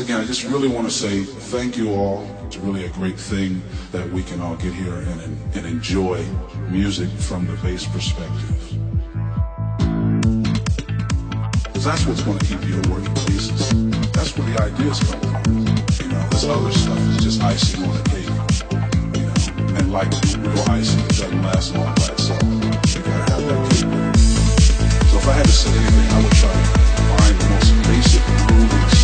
again, I just really want to say thank you all. It's really a great thing that we can all get here and, and enjoy music from the bass perspective. Because that's what's going to keep you working pieces. That's where the ideas come from. You know, this other stuff is just icing on the cake. You know, and like real icing, doesn't last long by itself. You gotta have that cake. So if I had to say anything, I would try to find the most basic grooving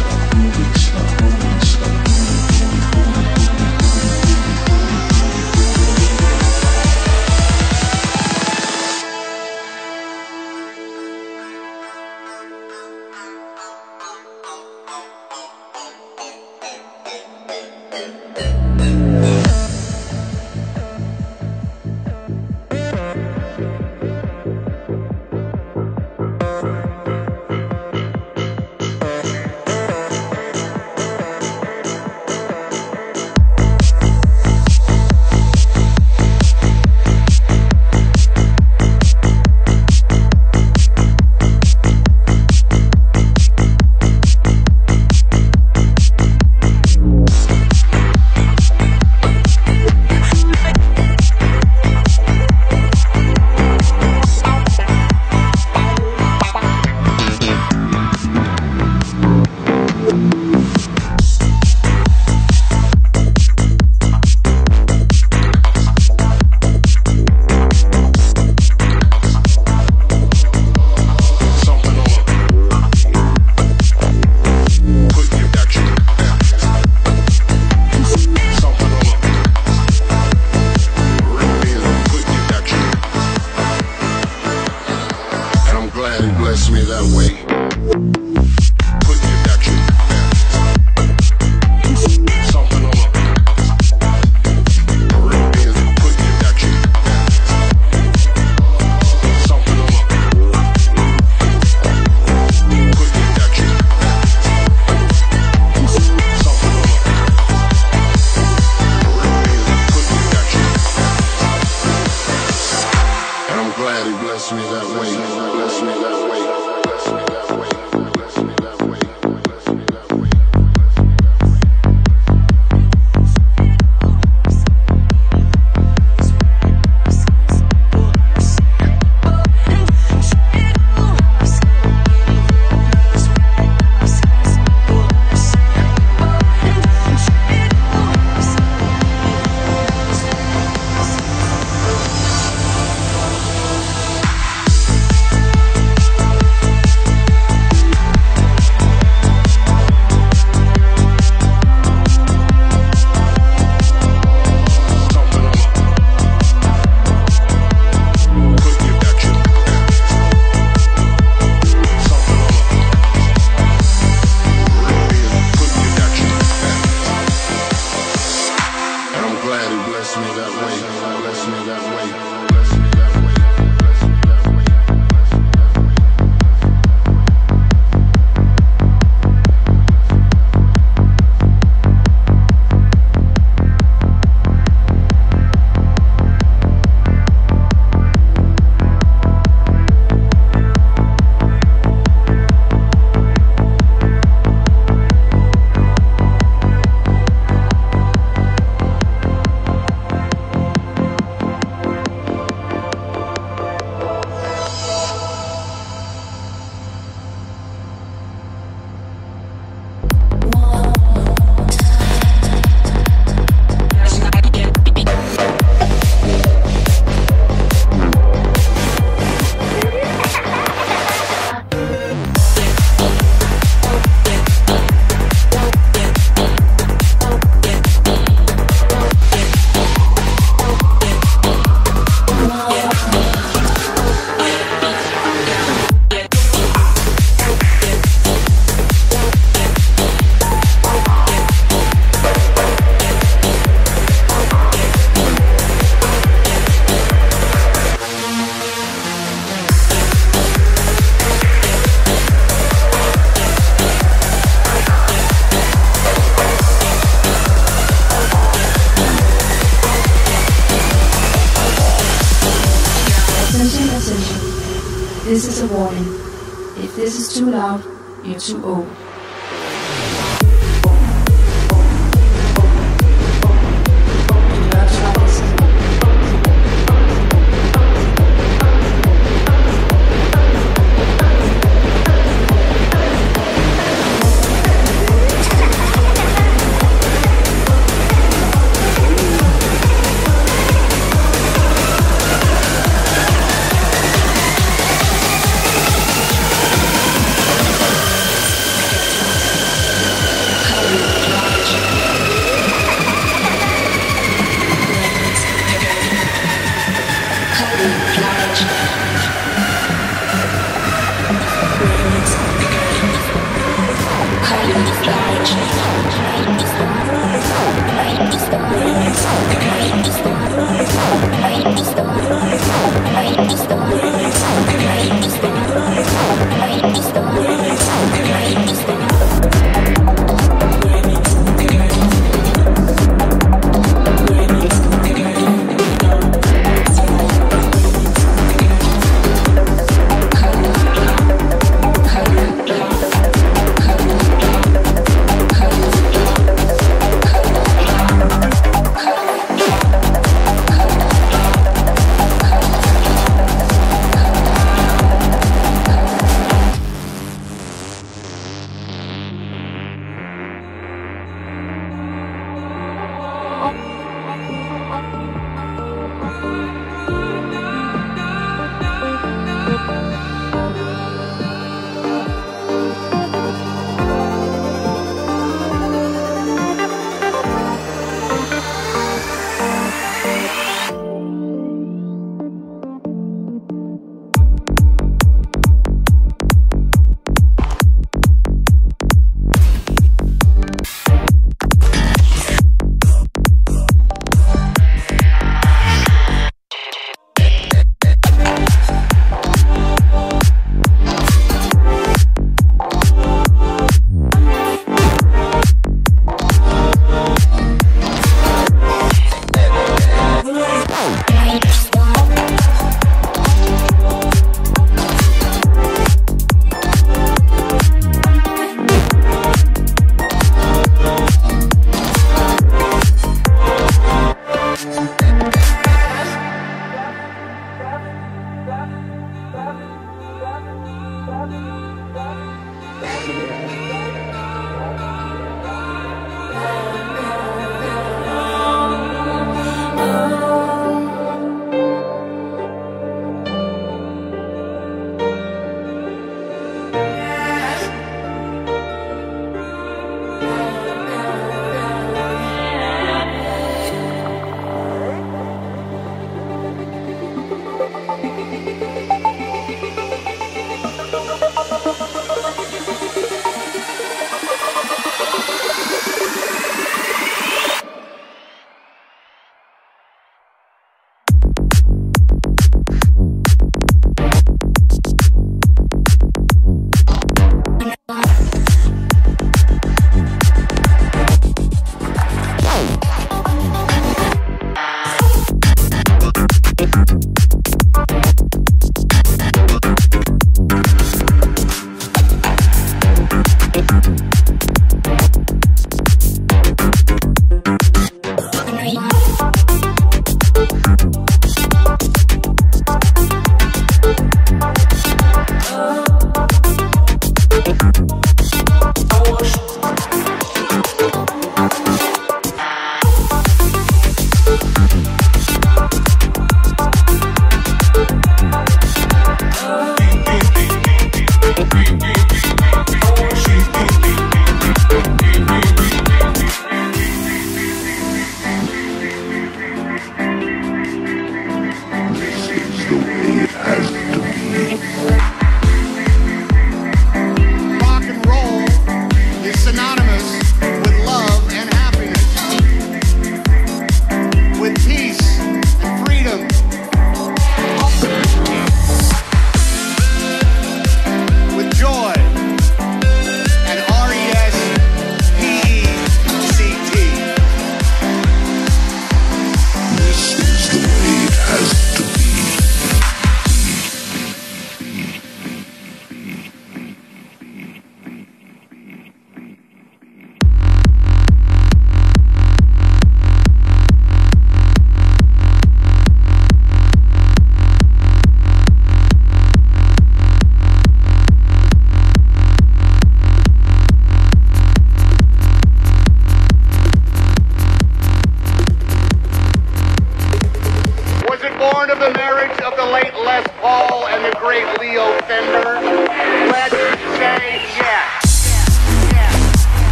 ou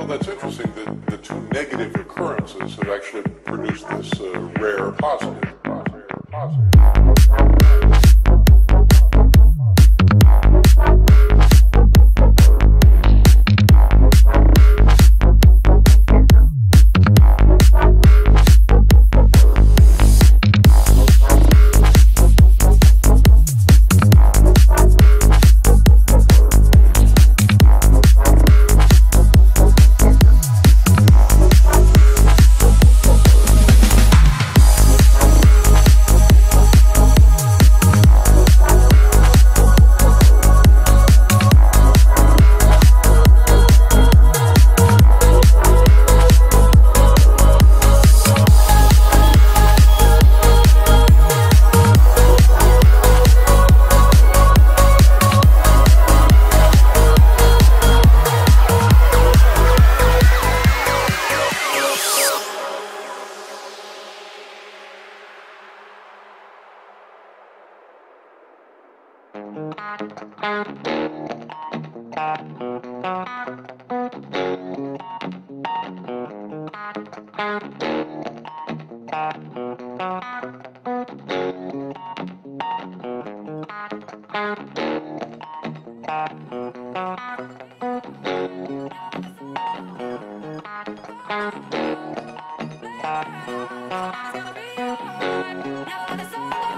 Well, that's interesting that the two negative occurrences have actually produced this uh, rare positive, positive, positive. the all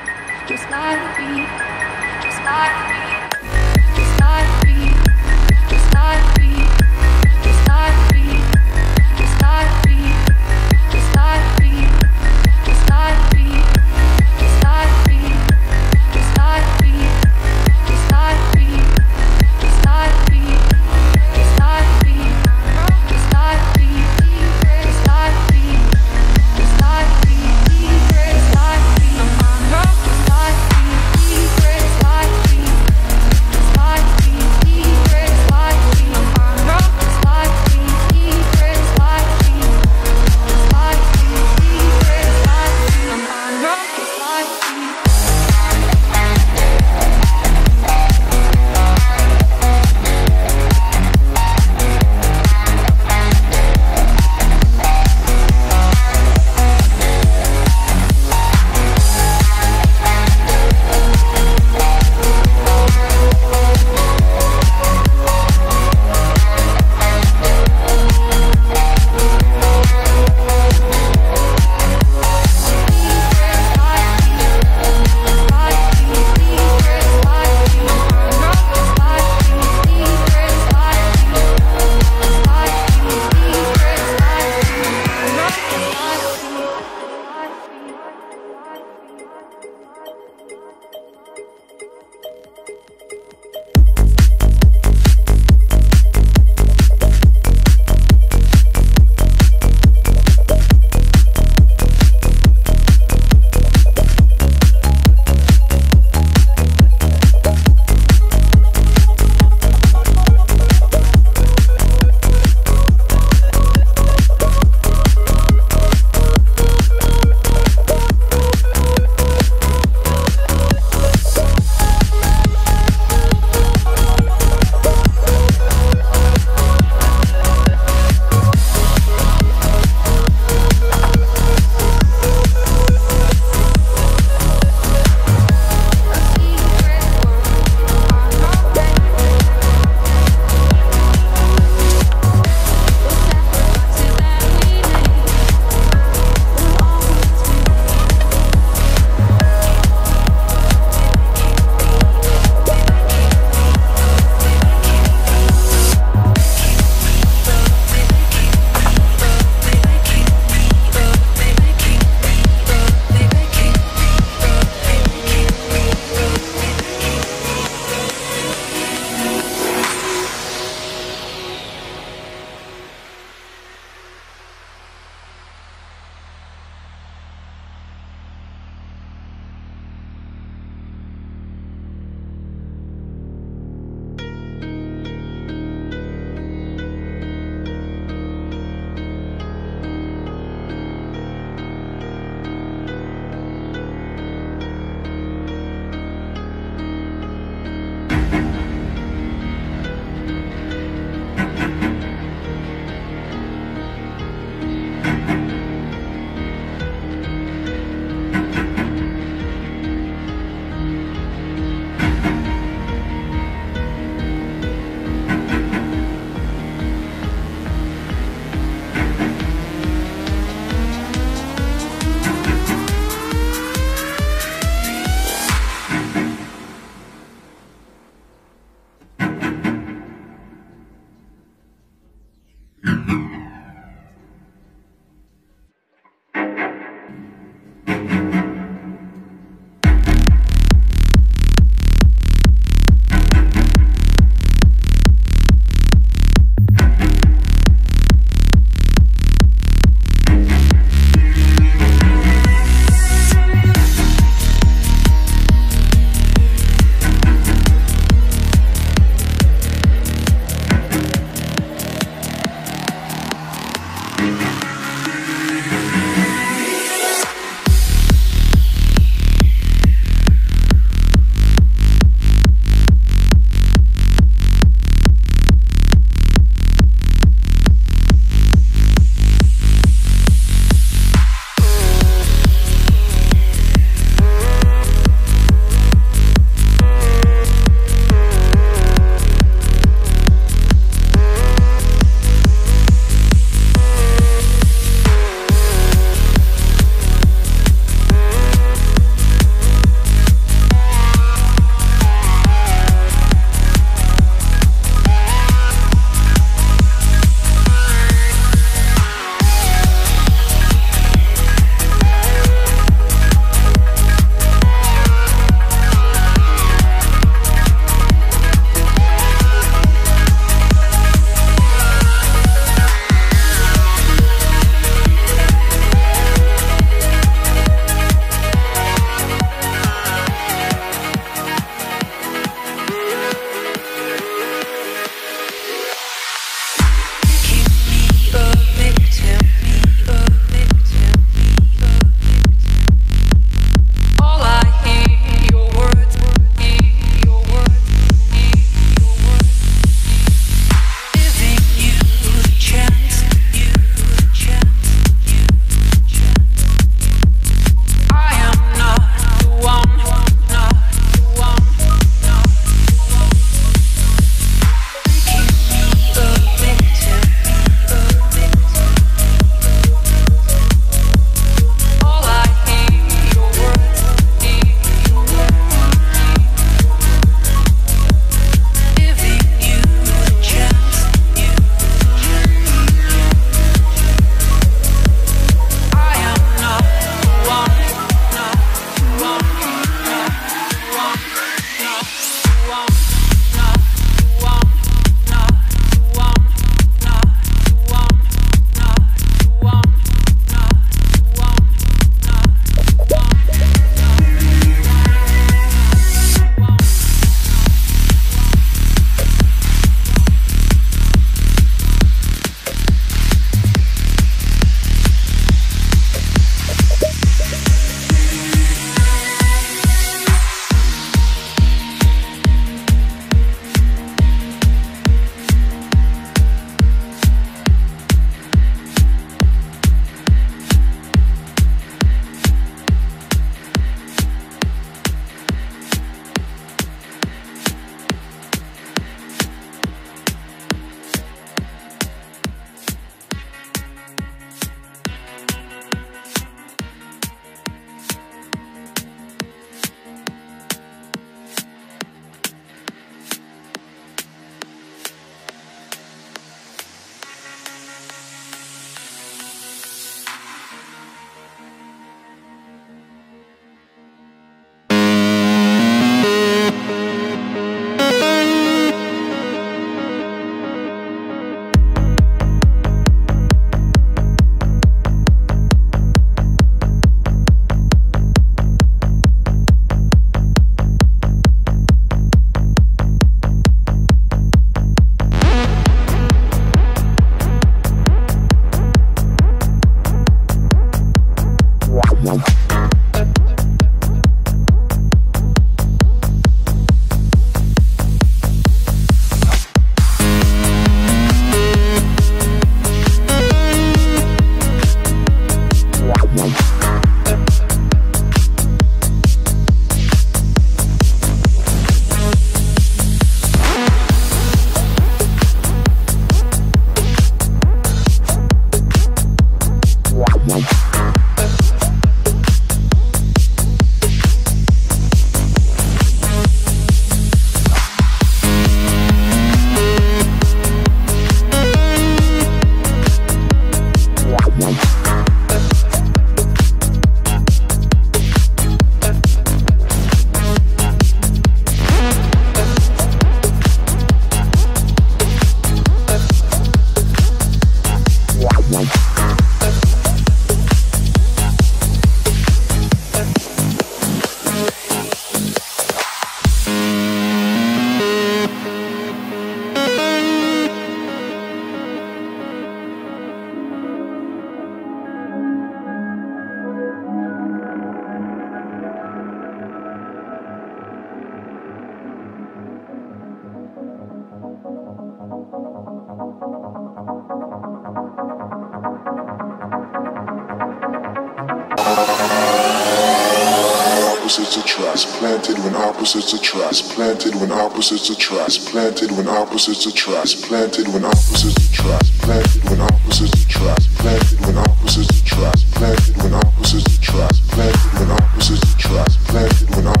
when opposites attract, planted when opposites attract, planted when opposites attract, planted when opposites attract, planted when opposites attract, planted when opposites attract, planted when opposites attract, planted when opposites attract.